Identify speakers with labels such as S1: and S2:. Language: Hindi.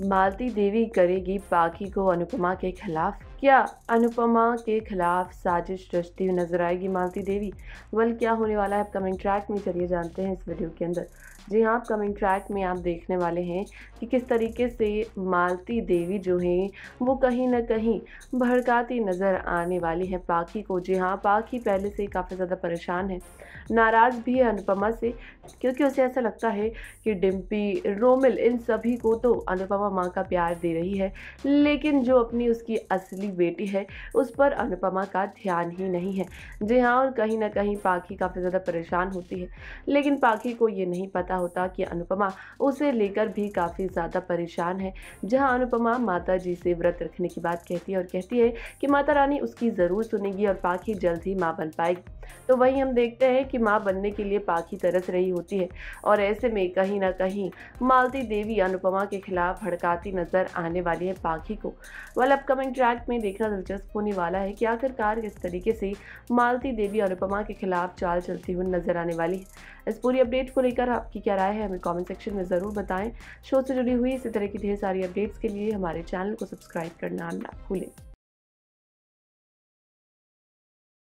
S1: मालती देवी करेगी पाखी को अनुपमा के खिलाफ। क्या अनुपमा के खिलाफ साजिश रचती हुई नज़र आएगी मालती देवी? वल क्या होने वाला है अपकमिंग ट्रैक में? चलिए जानते हैं इस वीडियो के अंदर। जी हाँ कमिंग ट्रैक में आप देखने वाले हैं कि किस तरीके से मालती देवी जो हैं, वो कहीं ना कहीं भड़काती नज़र आने वाली है पाखी को। जी हाँ पाखी पहले से काफ़ी ज़्यादा परेशान है। नाराज़ भी है अनुपमा से, क्योंकि उसे ऐसा लगता है कि डिम्पी, रोमिल, इन सभी को तो अनुपमा माँ का प्यार दे रही है, लेकिन जो अपनी उसकी असली बेटी है, उस पर अनुपमा का ध्यान ही नहीं है। जी हाँ और कहीं ना कहीं पाखी काफ़ी ज़्यादा परेशान होती है, लेकिन पाखी को ये नहीं पता होता कि अनुपमा उसे लेकर भी काफ़ी ज़्यादा परेशान है। जहाँ अनुपमा माता जी से व्रत रखने की बात कहती है और कहती है कि माता रानी उसकी ज़रूर सुनेगी और पाखी जल्द ही माँ बन पाएगी। तो वहीं हम देखते हैं कि माँ बनने के लिए पाखी तरस रही होती है और ऐसे में कहीं ना कहीं मालती देवी अनुपमा के खिलाफ भड़काती नज़र आने वाली है पाखी को। वाल अपकमिंग ट्रैक में देखना दिलचस्प होने वाला है कि आखिरकार किस तरीके से मालती देवी अनुपमा के खिलाफ चाल चलती हुई नज़र आने वाली है। इस पूरी अपडेट को लेकर आपकी क्या राय है, हमें कमेंट सेक्शन में ज़रूर बताएँ। शो से जुड़ी हुई इसी तरह की ढेर सारी अपडेट्स के लिए हमारे चैनल को सब्सक्राइब करना ना भूलें।